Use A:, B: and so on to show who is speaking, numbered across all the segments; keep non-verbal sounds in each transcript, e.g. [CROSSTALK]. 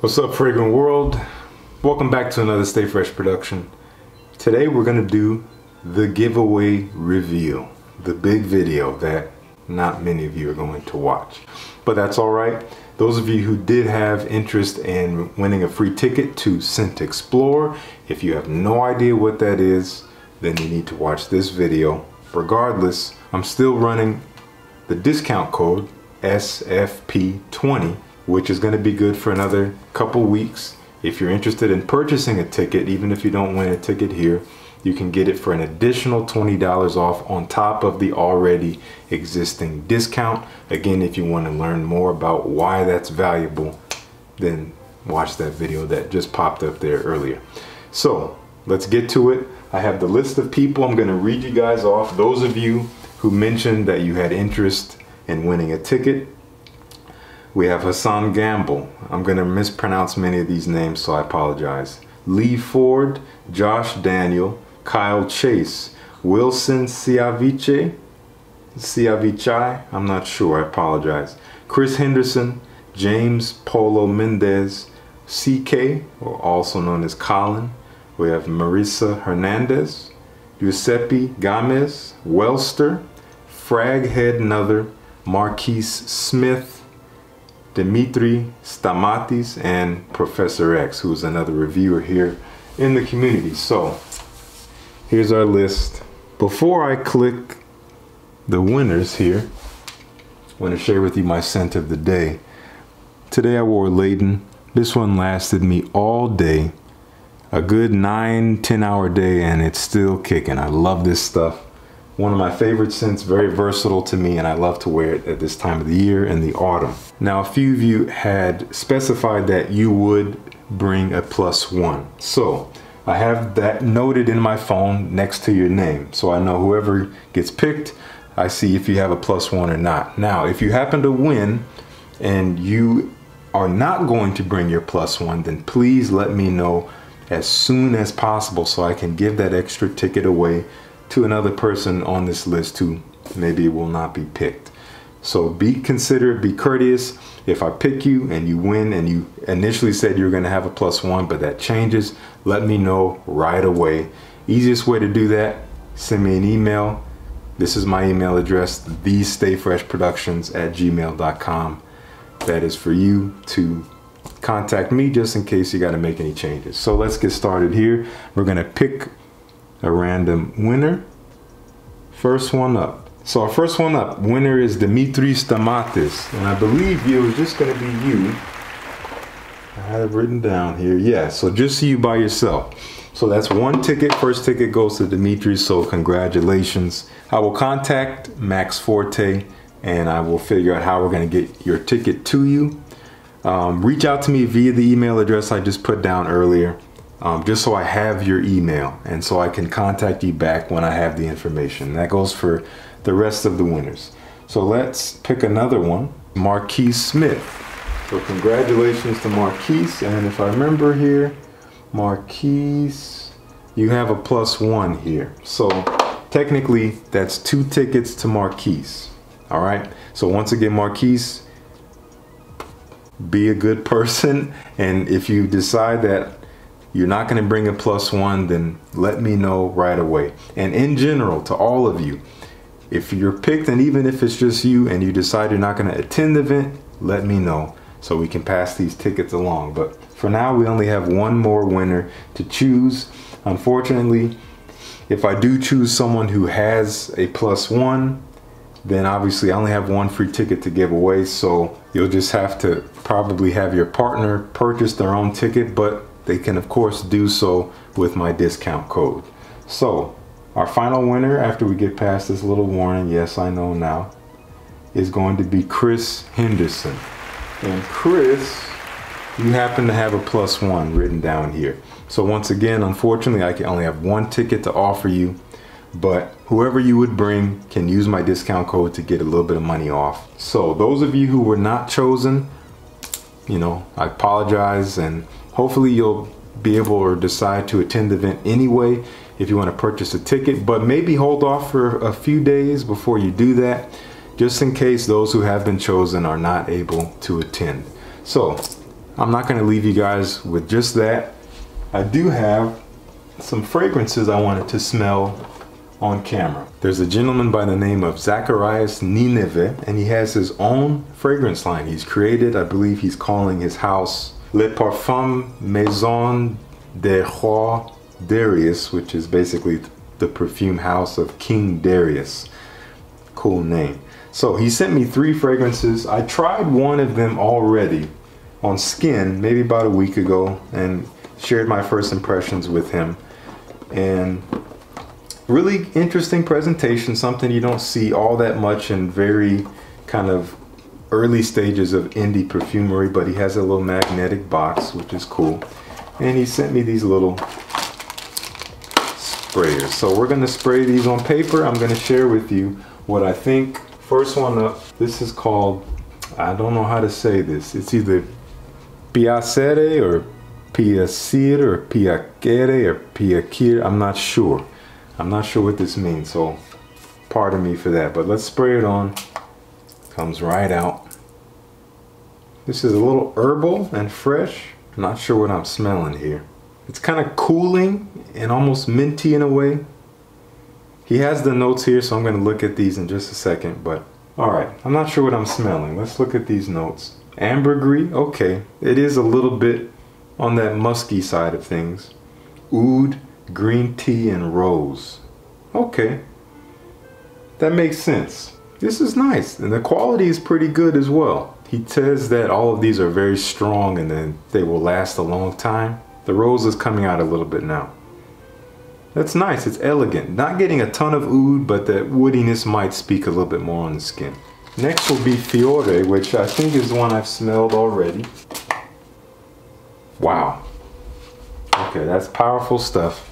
A: What's up, Fragrant World? Welcome back to another Stay Fresh production. Today we're gonna do the giveaway reveal, the big video that not many of you are going to watch. But that's all right. Those of you who did have interest in winning a free ticket to Scent Xplore, if you have no idea what that is, then you need to watch this video. Regardless, I'm still running the discount code SFP20 which is going to be good for another couple weeks. If you're interested in purchasing a ticket, even if you don't win a ticket here, you can get it for an additional $20 off on top of the already existing discount. Again, if you want to learn more about why that's valuable, then watch that video that just popped up there earlier. So let's get to it. I have the list of people I'm going to read you guys off. Those of you who mentioned that you had interest in winning a ticket, we have Hassan Gamble. I'm going to mispronounce many of these names, so I apologize. Lee Ford, Josh Daniel, Kyle Chase, Wilson Ciavice, Ciavichai, I'm not sure, I apologize. Chris Henderson, James Polo Mendez, CK, or also known as Colin. We have Marisa Hernandez, Giuseppe Gomez, Welster, Fraghead Nother, Marquise Smith, Dimitri Stamatis and Professor X, who's another reviewer here in the community. So here's our list. Before I click the winners here, I want to share with you my scent of the day. Today I wore Layton. This one lasted me all day. A good nine, 10 hour day and it's still kicking. I love this stuff one of my favorite scents, very versatile to me, and I love to wear it at this time of the year in the autumn. Now, a few of you had specified that you would bring a plus one. So I have that noted in my phone next to your name. So I know whoever gets picked, I see if you have a plus one or not. Now, if you happen to win and you are not going to bring your plus one, then please let me know as soon as possible so I can give that extra ticket away to another person on this list who maybe will not be picked. So be considerate, be courteous. If I pick you and you win and you initially said you're gonna have a plus one, but that changes, let me know right away. Easiest way to do that, send me an email. This is my email address, thestayfreshproductions at gmail.com. That is for you to contact me just in case you gotta make any changes. So let's get started here. We're gonna pick a random winner. First one up. So our first one up, winner is Dimitri Stamatis. And I believe it was just gonna be you. I had it written down here. Yeah, so just you by yourself. So that's one ticket. First ticket goes to Dimitri, so congratulations. I will contact Max Forte and I will figure out how we're gonna get your ticket to you. Um, reach out to me via the email address I just put down earlier um, just so I have your email and so I can contact you back when I have the information. That goes for the rest of the winners. So let's pick another one, Marquise Smith. So congratulations to Marquise. And if I remember here, Marquise, you have a plus one here. So technically that's two tickets to Marquise. All right. So once again, Marquise, be a good [LAUGHS] person. And if you decide that you're not going to bring a plus one, then let me know right away. And in general, to all of you, if you're picked and even if it's just you and you decide you're not going to attend the event, let me know so we can pass these tickets along. But for now, we only have one more winner to choose. Unfortunately, if I do choose someone who has a plus one, then obviously I only have one free ticket to give away. So you'll just have to probably have your partner purchase their own ticket. But they can of course do so with my discount code. So our final winner after we get past this little warning, yes I know now, is going to be Chris Henderson. And Chris, you happen to have a plus one written down here. So once again, unfortunately, I can only have one ticket to offer you, but whoever you would bring can use my discount code to get a little bit of money off. So those of you who were not chosen, you know, I apologize and Hopefully you'll be able or decide to attend the event anyway if you want to purchase a ticket, but maybe hold off for a few days before you do that, just in case those who have been chosen are not able to attend. So I'm not gonna leave you guys with just that. I do have some fragrances I wanted to smell on camera. There's a gentleman by the name of Zacharias Nineveh, and he has his own fragrance line. He's created, I believe he's calling his house Le Parfum Maison de Roi Darius, which is basically the perfume house of King Darius. Cool name. So he sent me three fragrances. I tried one of them already on skin, maybe about a week ago, and shared my first impressions with him. And really interesting presentation, something you don't see all that much in very kind of early stages of indie perfumery, but he has a little magnetic box, which is cool. And he sent me these little sprayers. So we're gonna spray these on paper. I'm gonna share with you what I think. First one up, this is called, I don't know how to say this. It's either Piacere or Piacere or Piacere or Piacere. I'm not sure. I'm not sure what this means, so pardon me for that. But let's spray it on. Comes right out. This is a little herbal and fresh. I'm not sure what I'm smelling here. It's kind of cooling and almost minty in a way. He has the notes here, so I'm going to look at these in just a second. But all right, I'm not sure what I'm smelling. Let's look at these notes. Ambergris, okay. It is a little bit on that musky side of things. Oud, green tea and rose. Okay, that makes sense. This is nice, and the quality is pretty good as well. He says that all of these are very strong and then they will last a long time. The rose is coming out a little bit now. That's nice, it's elegant. Not getting a ton of oud, but that woodiness might speak a little bit more on the skin. Next will be Fiore, which I think is the one I've smelled already. Wow. Okay, that's powerful stuff.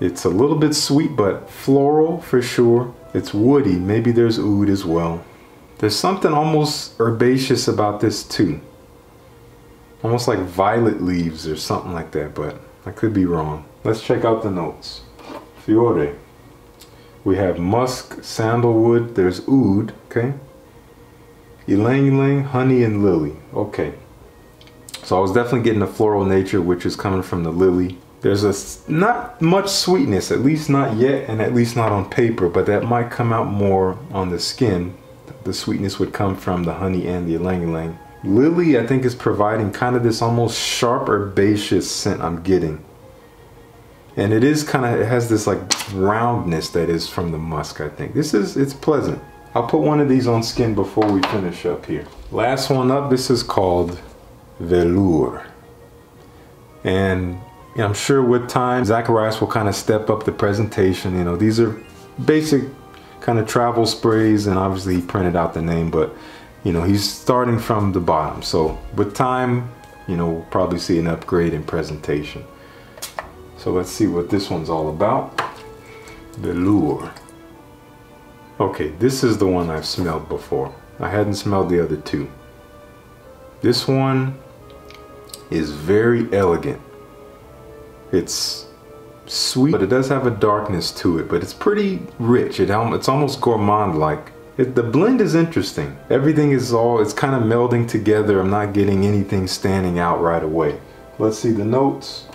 A: It's a little bit sweet, but floral for sure. It's woody. Maybe there's oud as well. There's something almost herbaceous about this too. Almost like violet leaves or something like that, but I could be wrong. Let's check out the notes. Fiore. We have musk, sandalwood, there's oud, okay? Ylang ylang, honey, and lily. Okay. So I was definitely getting the floral nature, which is coming from the lily. There's a not much sweetness, at least not yet, and at least not on paper, but that might come out more on the skin. The sweetness would come from the honey and the ylang ylang. Lily, I think, is providing kind of this almost sharp herbaceous scent I'm getting. And it is kind of, it has this like roundness that is from the musk, I think. This is, it's pleasant. I'll put one of these on skin before we finish up here. Last one up, this is called Velour. And I'm sure with time, Zacharias will kind of step up the presentation. You know, these are basic kind of travel sprays and obviously he printed out the name, but you know, he's starting from the bottom. So with time, you know, we'll probably see an upgrade in presentation. So let's see what this one's all about. Velour. Okay, this is the one I've smelled before. I hadn't smelled the other two. This one is very elegant. It's sweet, but it does have a darkness to it, but it's pretty rich. It, it's almost gourmand-like. The blend is interesting. Everything is all, it's kind of melding together. I'm not getting anything standing out right away. Let's see the notes.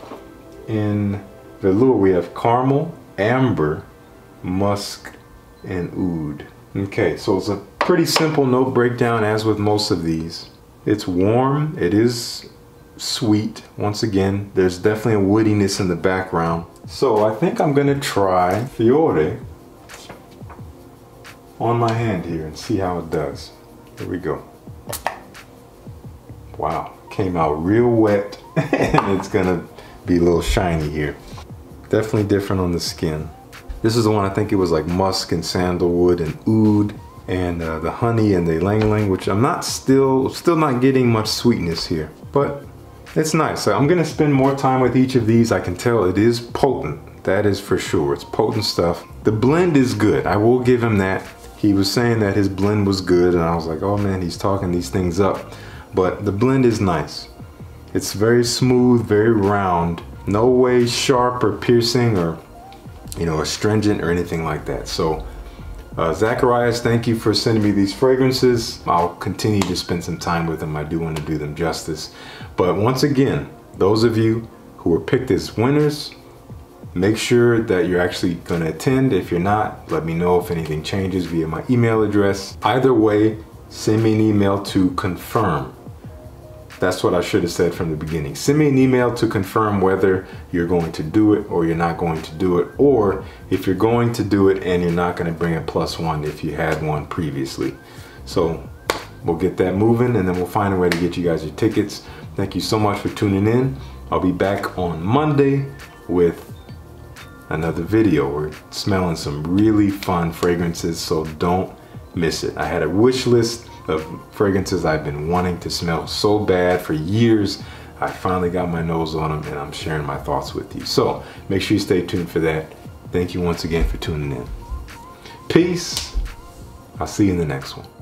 A: In Velour, we have caramel, amber, musk, and oud. Okay, so it's a pretty simple note breakdown as with most of these. It's warm, it is sweet. Once again, there's definitely a woodiness in the background. So I think I'm gonna try Fiore on my hand here and see how it does. Here we go. Wow, came out real wet [LAUGHS] and it's gonna be a little shiny here. Definitely different on the skin. This is the one I think it was like musk and sandalwood and oud and uh, the honey and the ylang ylang, which I'm not still, still not getting much sweetness here, but it's nice. So I'm gonna spend more time with each of these. I can tell it is potent. That is for sure. It's potent stuff. The blend is good. I will give him that. He was saying that his blend was good and I was like, oh man, he's talking these things up. But the blend is nice. It's very smooth, very round. No way sharp or piercing or, you know, astringent or anything like that. So Uh, Zacharias, thank you for sending me these fragrances. I'll continue to spend some time with them. I do want to do them justice. But once again, those of you who were picked as winners, make sure that you're actually going to attend. If you're not, let me know if anything changes via my email address. Either way, send me an email to confirm that's what I should have said from the beginning. Send me an email to confirm whether you're going to do it or you're not going to do it, or if you're going to do it and you're not going to bring a plus one if you had one previously. So we'll get that moving and then we'll find a way to get you guys your tickets. Thank you so much for tuning in. I'll be back on Monday with another video. We're smelling some really fun fragrances, so don't miss it. I had a wish list of fragrances I've been wanting to smell so bad for years. I finally got my nose on them and I'm sharing my thoughts with you. So make sure you stay tuned for that. Thank you once again for tuning in. Peace. I'll see you in the next one.